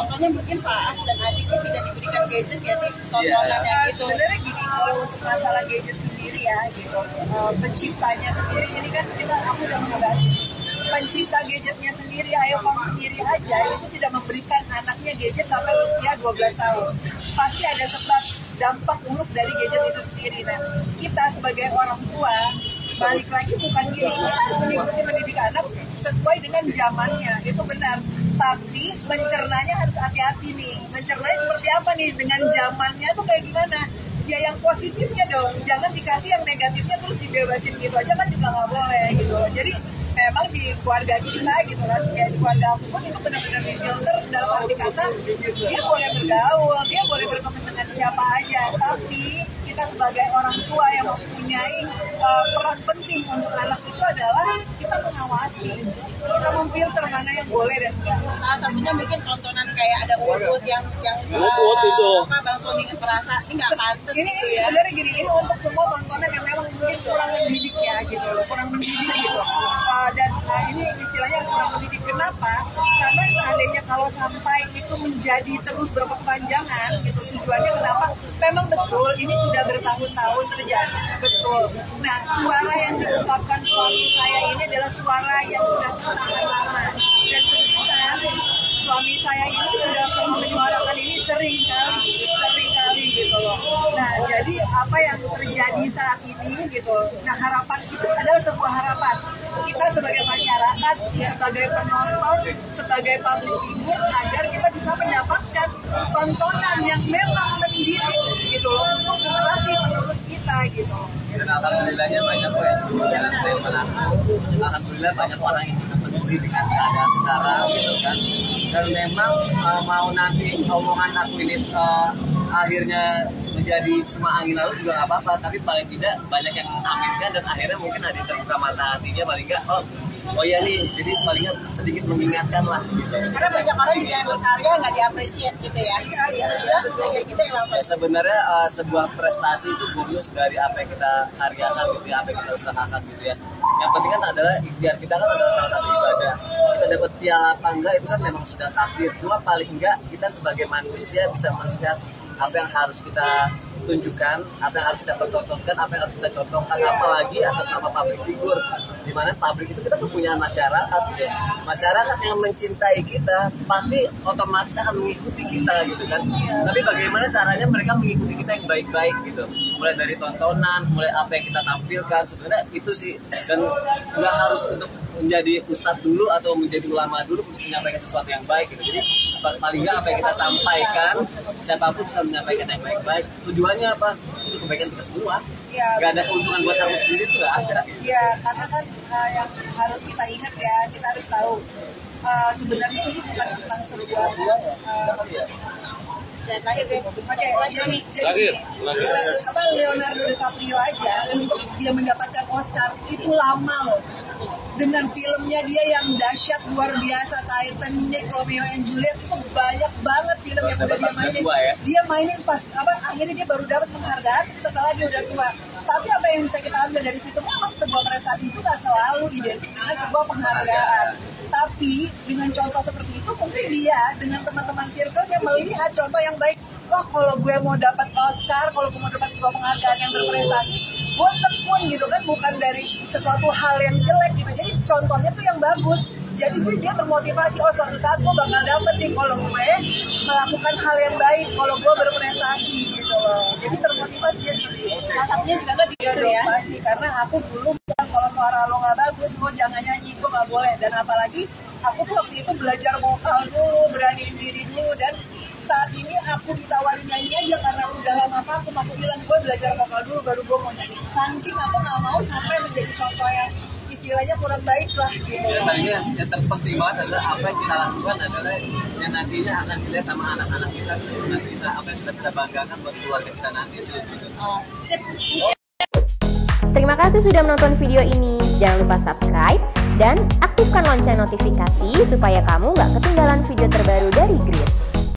tontonnya mungkin Pak As dan adik itu tidak diberikan gadget ya sih Iya. tontonannya Nah, gitu. sebenarnya gini kalau untuk masalah gadget sendiri ya gitu. Eh, penciptanya sendiri ini kan kita aku udah ngebahas ini pencipta gadgetnya sendiri iPhone sendiri aja itu tidak memberikan anaknya gadget sampai usia 12 tahun. Pasti ada sebab dampak buruk dari gadget itu sendiri. Nah kita sebagai orang tua balik lagi bukan gini kita harus mengikuti mendidik anak sesuai dengan zamannya itu benar tapi mencernanya harus hati-hati nih. Mencernanya seperti apa nih? Dengan zamannya tuh kayak gimana? Ya yang positifnya dong. Jangan dikasih yang negatifnya terus dibebasin gitu aja kan juga nggak boleh gitu loh. Jadi memang di keluarga kita gitu kan kayak di keluarga aku pun itu benar-benar difilter dalam arti kata dia boleh bergaul dia boleh berteman dengan siapa aja. Tapi kita sebagai orang tua yang mempunyai uh, peran penting untuk anak itu adalah kita mengawasi kita memfilter mana yang boleh dan enggak Salah satunya mungkin tontonan kayak ada Wood yang yang eh, itu. apa Bang Sony merasa ini nggak pantas ini gitu ini ya. sebenarnya gini ini untuk semua tontonan yang memang mungkin kurang mendidik ya gitu itu menjadi terus berkepanjangan gitu tujuannya kenapa? Memang betul ini sudah bertahun-tahun terjadi. Betul. Nah suara yang diungkapkan suami saya ini adalah suara yang sudah tertahan lama. Dan kebetulan suami saya ini sudah pernah menyuarakan ini sering kali sering kali gitu loh. Nah jadi apa yang terjadi saat ini gitu nah harapan itu adalah sebuah harapan. Kita sebagai masyarakat sebagai penonton sebagai public figure agar kita bisa mendapatkan tontonan yang memang mendidik gitu loh untuk generasi penerus kita gitu. Dan alhamdulillahnya banyak kok yang setuju dengan statement aku alhamdulillah banyak orang yang juga peduli dengan keadaan sekarang gitu kan. Dan memang uh, mau nanti omongan aku ini uh, akhirnya menjadi cuma angin lalu juga nggak apa-apa. Tapi paling tidak banyak yang mengaminkan dan akhirnya mungkin ada yang terbuka mata hatinya paling nggak oh oh iya nih jadi paling nggak sedikit mengingatkan lah gitu Karena banyak orang juga yang berkarya nggak diapresiasi gitu ya. Iya, iya, Ya, kayak gitu ya Bang Sony. sebenarnya uh, sebuah prestasi itu bonus dari apa yang kita karyakan gitu ya, apa yang kita usahakan gitu ya. Yang penting kan adalah ikhtiar kita kan adalah salah satu ibadah. Kita dapat piala apa enggak itu kan memang sudah takdir. Cuma paling enggak kita sebagai manusia bisa melihat apa yang harus kita tunjukkan, apa yang harus kita pertontonkan, apa yang harus kita contohkan, apalagi atas nama public figure. Di mana publik itu kita kepunyaan masyarakat ya. Masyarakat yang mencintai kita pasti otomatis akan mengikuti kita gitu kan. Tapi bagaimana caranya mereka mengikuti kita yang baik-baik gitu. Mulai dari tontonan, mulai apa yang kita tampilkan sebenarnya itu sih dan nggak harus untuk menjadi ustadz dulu atau menjadi ulama dulu untuk menyampaikan sesuatu yang baik gitu. Jadi paling nggak apa yang kita sampaikan siapa pun bisa menyampaikan yang baik-baik. Tujuannya apa? Untuk kebaikan kita semua. Iya, Gak ada keuntungan buat kamu sendiri tuh nggak ada. Iya, karena kan uh, yang harus kita ingat ya, kita harus tahu uh, sebenarnya ini bukan tentang sebuah uh. Oke, jadi jadi Terakhir, gini, terakhir. Le- apa Leonardo DiCaprio aja untuk dia mendapatkan Oscar itu lama loh. Dengan filmnya dia yang dahsyat luar biasa Titanic, Romeo and Juliet itu banyak banget film yang udah dia mainin. ya? Dia mainin pas apa akhirnya dia baru dapat penghargaan setelah dia udah tua. Tapi apa yang bisa kita ambil dari situ memang sebuah prestasi itu gak selalu identik dengan sebuah penghargaan. Tapi dengan contoh seperti itu mungkin dia dengan teman-teman circle-nya melihat contoh yang baik. Wah kalau gue mau dapat Oscar, kalau gue mau dapat sebuah penghargaan yang berprestasi, gue tekun gitu kan bukan dari sesuatu hal yang jelek gitu. Jadi contohnya tuh yang bagus. Jadi gue dia termotivasi, oh suatu saat gue bakal dapet nih kalau gue melakukan hal yang baik, kalau gue berprestasi gitu loh. Jadi termotivasi dia seperti itu. Salah satunya juga lo di Iya ya. pasti karena aku dulu bilang kalau suara lo nggak bagus lo jangan nyanyi gue nggak boleh dan apalagi aku tuh waktu itu belajar vokal dulu beraniin diri dulu dan saat ini aku ditawarin nyanyi aja karena aku udah lama vakum aku bilang gue belajar vokal istilahnya kurang baik lah gitu yang tadinya yang, yang terpenting banget adalah apa yang kita lakukan adalah yang nantinya akan dilihat sama anak-anak kita nanti nah, apa yang sudah kita banggakan buat keluarga kita nanti sih gitu. Oh. Terima kasih sudah menonton video ini. Jangan lupa subscribe dan aktifkan lonceng notifikasi supaya kamu nggak ketinggalan video terbaru dari Grid.